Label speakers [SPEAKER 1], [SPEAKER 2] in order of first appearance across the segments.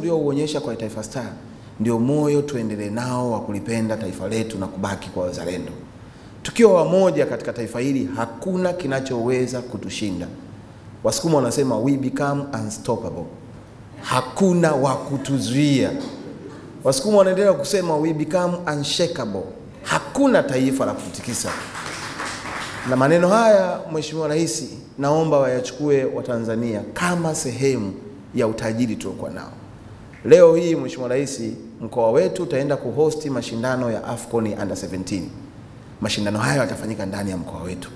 [SPEAKER 1] umeonyesha kwa Taifa Star ndio moyo tuendelee nao wa kulipenda taifa letu na kubaki kwa wazalendo. Tukiwa wamoja katika taifa hili, hakuna kinachoweza kutushinda. Wasukuma wanasema we become unstoppable, hakuna wa kutuzuia. Wasukuma wanaendelea kusema we become unshakable, hakuna taifa la kutikisa. Na maneno haya Mheshimiwa Rais, naomba wayachukue Watanzania kama sehemu ya utajiri tuliokuwa nao. Leo hii Mheshimiwa Rais, mkoa wetu utaenda kuhosti mashindano ya AFCON Under 17. Mashindano hayo yatafanyika ndani ya mkoa wetu,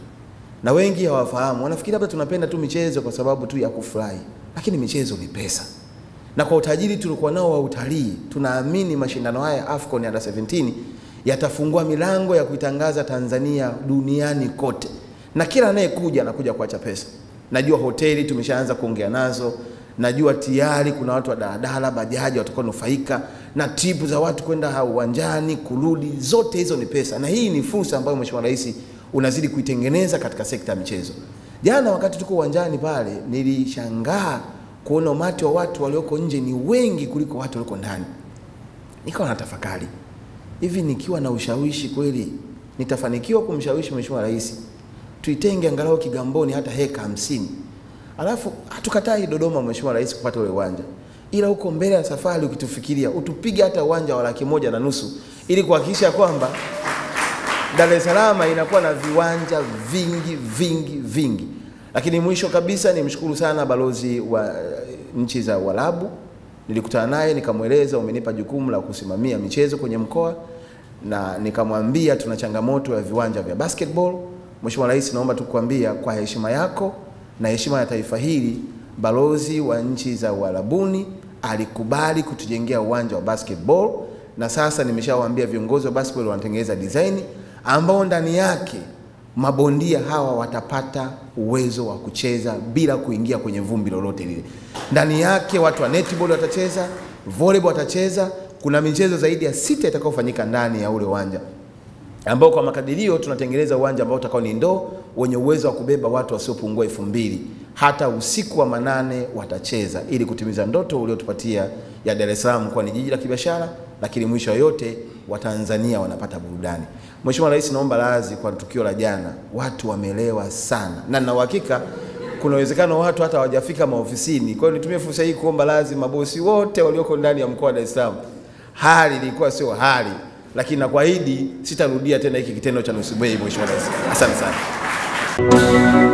[SPEAKER 1] na wengi hawafahamu, wanafikiri labda tunapenda tu michezo kwa sababu tu ya kufurahi, lakini michezo ni pesa, na kwa utajiri tulikuwa nao wa utalii, tunaamini mashindano haya ya AFCON Under 17 yatafungua milango ya kuitangaza Tanzania duniani kote, na kila anayekuja anakuja kuacha pesa. Najua hoteli tumeshaanza kuongea nazo, najua tayari kuna watu wa daladala, bajaji watakuwa nufaika na tipu za watu kwenda uwanjani kurudi, zote hizo ni pesa, na hii ni fursa ambayo Mheshimiwa Rais unazidi kuitengeneza katika sekta ya michezo. Jana wakati tuko uwanjani pale, nilishangaa kuona umati wa watu walioko nje ni wengi kuliko watu walioko ndani, nikawa natafakari hivi nikiwa na ushawishi kweli nitafanikiwa kumshawishi Mheshimiwa Rais tuitenge angalau Kigamboni hata heka hamsini, alafu hatukatai Dodoma Mheshimiwa Rais kupata ule uwanja, ila huko mbele ya safari ukitufikiria utupige hata uwanja wa laki moja na nusu ili kuhakikisha kwamba Dar es Salaam inakuwa na viwanja vingi vingi vingi. Lakini mwisho kabisa nimshukuru sana balozi wa nchi za Uarabu nilikutana naye nikamweleza, umenipa jukumu la kusimamia michezo kwenye mkoa, na nikamwambia tuna changamoto ya viwanja vya basketball. Mheshimiwa Rais, naomba tukuambia kwa heshima yako na heshima ya taifa hili, balozi wa nchi za Uarabuni alikubali kutujengea uwanja wa basketball, na sasa nimeshawaambia viongozi wa basketball wanatengeneza design ambao ndani yake mabondia hawa watapata uwezo wa kucheza bila kuingia kwenye vumbi lolote lile. Ndani yake watu wa netball watacheza, volleyball watacheza. Kuna michezo zaidi ya sita itakayofanyika ndani ya ule uwanja ambao kwa makadirio tunatengeneza uwanja ambao utakao ni ndoo wenye uwezo wa kubeba watu wasiopungua elfu mbili. Hata usiku wa manane watacheza ili kutimiza ndoto uliotupatia ya Dar es Salaam kuwa ni jiji la kibiashara, lakini mwisho yote Watanzania wanapata burudani. Mheshimiwa Rais, naomba radhi kwa tukio la jana, watu wamelewa sana, na na uhakika kuna uwezekano watu hata hawajafika maofisini. Kwa hiyo nitumie fursa hii kuomba radhi mabosi wote walioko ndani ya mkoa wa Dar es Salaam. Hali ilikuwa sio hali, lakini nakuahidi sitarudia tena hiki kitendo cha nusu bei. Mheshimiwa Rais, asante sana.